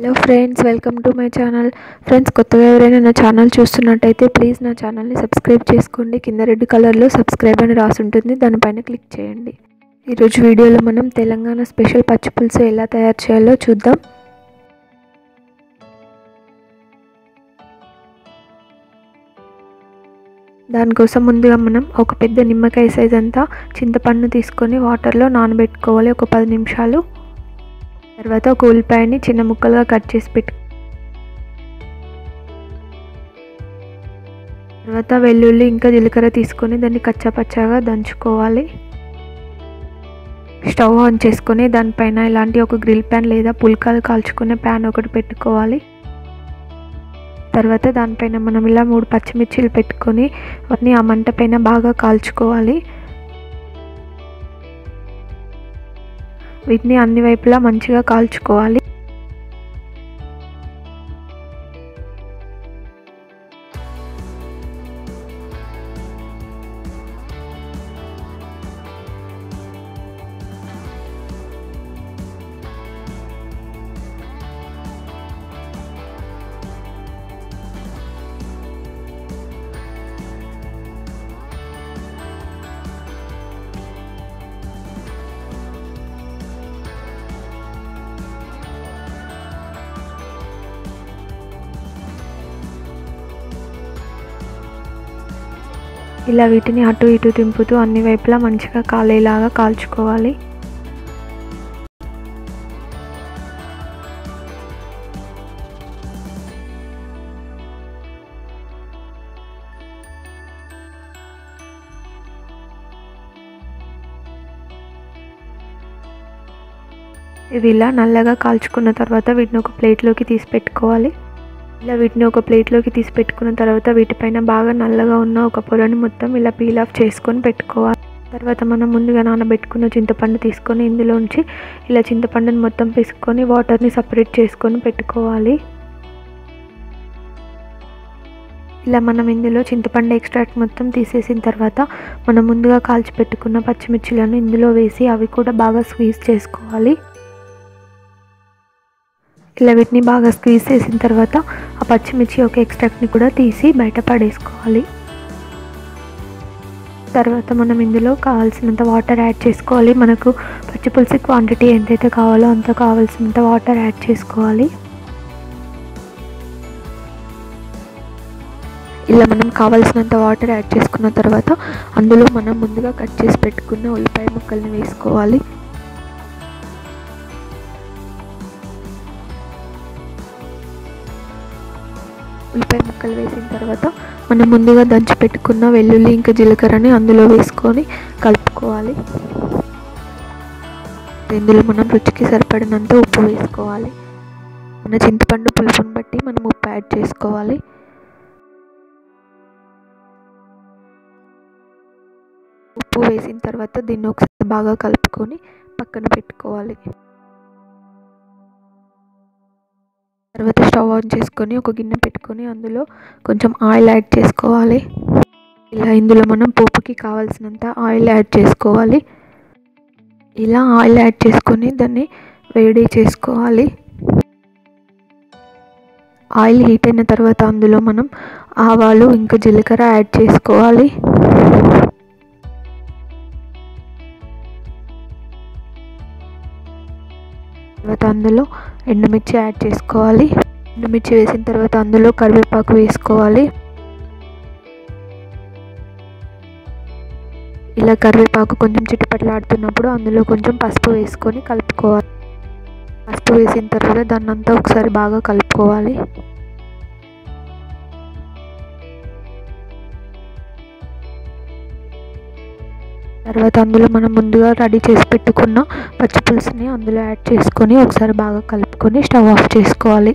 Hello friends welcome to my channel friends కొత్తగా ఎవరైనా నా ఛానల్ చూస్తున్నట్టయితే ప్లీజ్ నా ఛానల్ని సబ్స్క్రైబ్ చేసుకోండి. కింద రెడ్ కలర్లో సబ్స్క్రైబ్ అని రాసి ఉంటుంది. దానిపైన క్లిక్ చేయండి. ఈరోజు వీడియోలో మనం తెలంగాణ స్పెషల్ పచ్చి పులుసు ఎలా తయారు చేయాలో చూద్దాం. దానికోసం ముందుగా మనం ఒక పెద్ద నిమ్మకాయ సైజ్ అంతా చింతపండు తీసుకొని వాటర్లో నానబెట్టుకోవాలి. ఒక పది నిమిషాలు. తర్వాత ఒక ఉల్లిపాయని చిన్న ముక్కలుగా కట్ చేసి పెట్టు తర్వాత వెల్లుల్లి ఇంకా జీలకర్ర తీసుకొని దాన్ని కచ్చాపచ్చాగా దంచుకోవాలి. స్టవ్ ఆన్ చేసుకొని దానిపైన ఇలాంటి ఒక గ్రిల్ ప్యాన్ లేదా పుల్కాలు కాల్చుకునే ప్యాన్ ఒకటి పెట్టుకోవాలి. తర్వాత దానిపైన మనం ఇలా మూడు పచ్చిమిర్చిలు పెట్టుకొని వాటిని ఆ మంట పైన బాగా కాల్చుకోవాలి. వీటిని అన్ని వైపులా మంచిగా కాల్చుకోవాలి. ఇలా వీటిని అటు ఇటు తింపుతూ అన్ని వైపులా మంచిగా కాలేలాగా కాల్చుకోవాలి. ఇవి ఇలా నల్లగా కాల్చుకున్న తర్వాత వీటిని ఒక ప్లేట్లోకి తీసి పెట్టుకోవాలి. ఇలా వీటిని ఒక ప్లేట్లోకి తీసి పెట్టుకున్న తర్వాత వీటిపైన బాగా నల్లగా ఉన్న ఒక పొరని మొత్తం ఇలా పీల్ ఆఫ్ చేసుకొని పెట్టుకోవాలి. తర్వాత మనం ముందుగా నానబెట్టుకున్న చింతపండు తీసుకొని ఇందులోంచి ఇలా చింతపండుని మొత్తం పిసుకొని వాటర్ని సపరేట్ చేసుకొని పెట్టుకోవాలి. ఇలా మనం ఇందులో చింతపండు ఎక్స్ట్రాక్ట్ మొత్తం తీసేసిన తర్వాత మనం ముందుగా కాల్చి పెట్టుకున్న పచ్చిమిర్చిలను ఇందులో వేసి అవి కూడా బాగా స్క్వీజ్ చేసుకోవాలి. ఇలా వీటిని బాగా స్క్వీజ్ చేసిన తర్వాత ఆ పచ్చిమిర్చి యొక్క ఎక్స్ట్రాక్ట్ని కూడా తీసి బయట పడేసుకోవాలి. తర్వాత మనం ఇందులో కావాల్సినంత వాటర్ యాడ్ చేసుకోవాలి. మనకు పచ్చి పులుసు క్వాంటిటీ ఎంతైతే కావాలో అంత కావాల్సినంత వాటర్ యాడ్ చేసుకోవాలి. ఇలా మనం కావాల్సినంత వాటర్ యాడ్ చేసుకున్న తర్వాత అందులో మనం ముందుగా కట్ చేసి పెట్టుకున్న ఉల్లిపాయ ముక్కల్ని వేసుకోవాలి. ఉల్లిపాయ ముక్కలు వేసిన తర్వాత మనం ముందుగా దంచి పెట్టుకున్న వెల్లుల్లి ఇంకా జీలకర్రని అందులో వేసుకొని కలుపుకోవాలి. ఇందులో మనం రుచికి సరిపడినంత ఉప్పు వేసుకోవాలి. మన చింతపండు పులుపుని బట్టి మనం ఉప్పు యాడ్ చేసుకోవాలి. ఉప్పు వేసిన తర్వాత దీన్ని ఒకసారి బాగా కలుపుకొని పక్కన పెట్టుకోవాలి. తర్వాత స్టవ్ ఆన్ చేసుకొని ఒక గిన్నె పెట్టుకొని అందులో కొంచెం ఆయిల్ యాడ్ చేసుకోవాలి. ఇలా ఇందులో మనం పోపుకి కావాల్సినంత ఆయిల్ యాడ్ చేసుకోవాలి. ఇలా ఆయిల్ యాడ్ చేసుకొని దాన్ని వేడి చేసుకోవాలి. ఆయిల్ హీట్ అయిన తర్వాత అందులో మనం ఆవాలు ఇంకా జీలకర్ర యాడ్ చేసుకోవాలి. తర్వాత అందులో ఎండుమిర్చి యాడ్ చేసుకోవాలి. ఎండుమిర్చి వేసిన తర్వాత అందులో కరివేపాకు వేసుకోవాలి. ఇలా కరివేపాకు కొంచెం చిట్టుపట్లాడుతున్నప్పుడు అందులో కొంచెం పసుపు వేసుకొని కలుపుకోవాలి. పసుపు వేసిన తర్వాత దాన్ని అంతా ఒకసారి బాగా కలుపుకోవాలి. తర్వాత అందులో మనం ముందుగా రెడీ చేసి పెట్టుకున్న పచ్చి పులుసుని అందులో యాడ్ చేసుకొని ఒకసారి బాగా కలుపుకొని స్టవ్ ఆఫ్ చేసుకోవాలి.